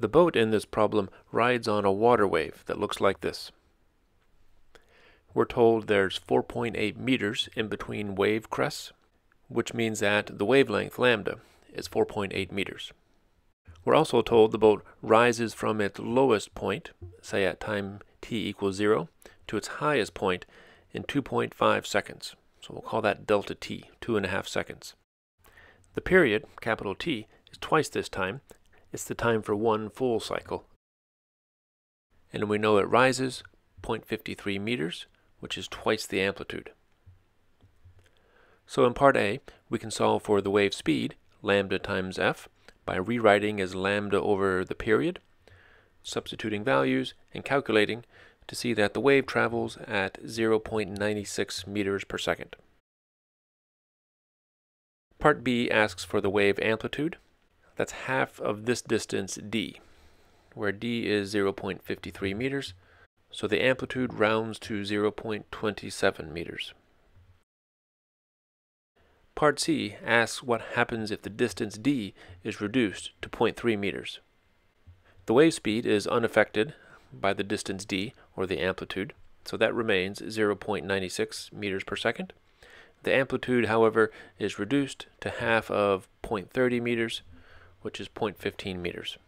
The boat in this problem rides on a water wave that looks like this. We're told there's 4.8 meters in between wave crests, which means that the wavelength lambda is 4.8 meters. We're also told the boat rises from its lowest point, say at time t equals 0, to its highest point in 2.5 seconds. So we'll call that delta t, two and a half seconds. The period, capital T, is twice this time. It's the time for one full cycle. And we know it rises 0.53 meters, which is twice the amplitude. So in part A, we can solve for the wave speed, lambda times f, by rewriting as lambda over the period, substituting values, and calculating to see that the wave travels at 0.96 meters per second. Part B asks for the wave amplitude. That's half of this distance d, where d is 0.53 meters, so the amplitude rounds to 0.27 meters. Part C asks what happens if the distance d is reduced to 0.3 meters. The wave speed is unaffected by the distance d, or the amplitude, so that remains 0.96 meters per second. The amplitude, however, is reduced to half of 0.30 meters, which is 0.15 meters.